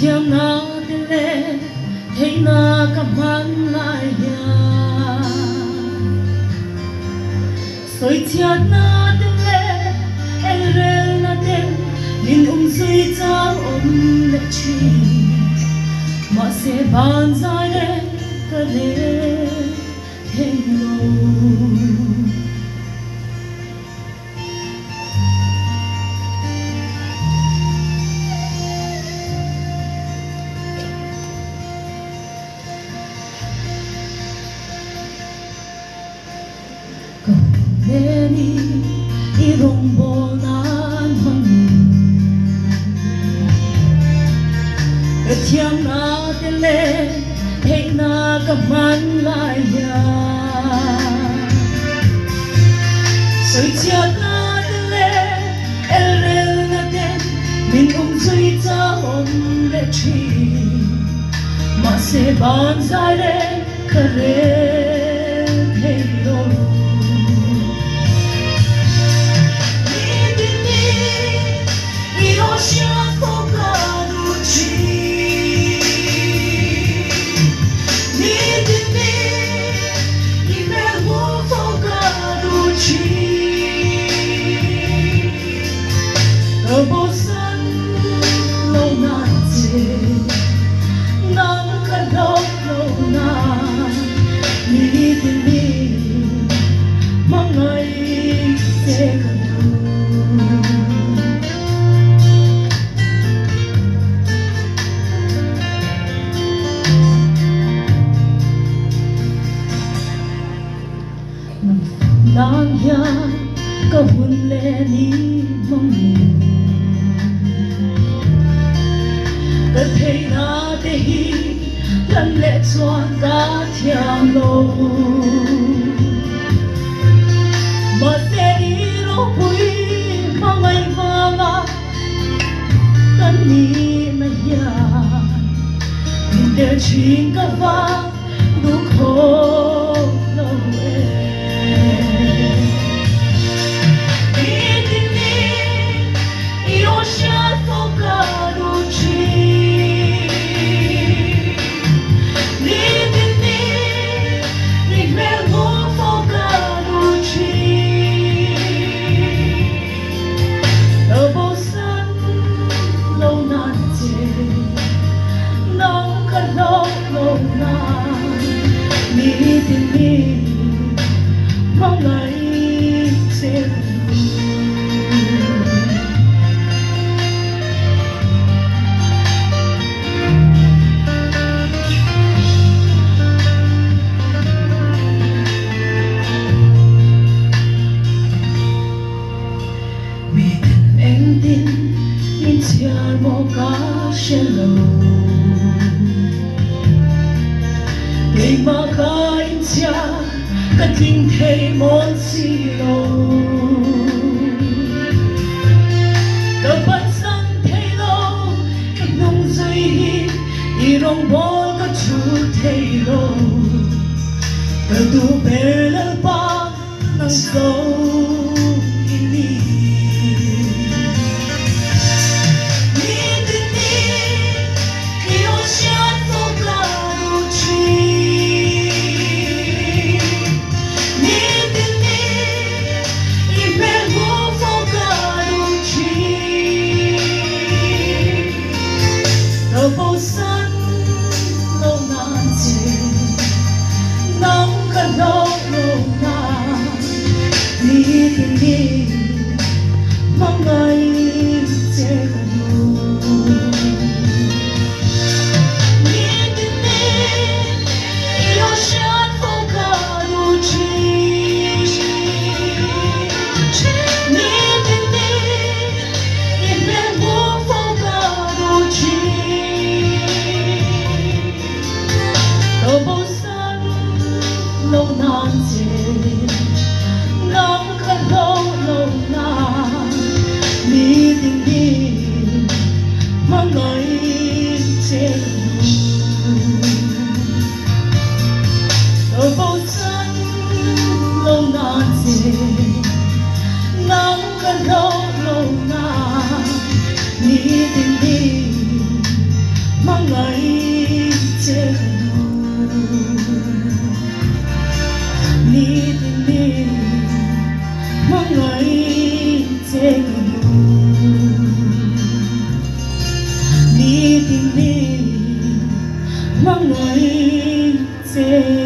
thiam na te le thấy na ka ban lai ya soi chia na te le el rel na te min um sui chang um le chi. Ma se ban zai le ka le hey Neni irong bonan hangin Katiang na tele Hei na kaman laya Soy chia na tele chi ban nàng nhà có hun le ni mong ni thấy na te hi lan le chuan ka thiam lo mà te i ro pui ma ngai ma nga kan ni na ya min te chin ka va du Ei ma ka in tia ka ting thei mon si lo Ka pan sang thei Propulsão come on, say.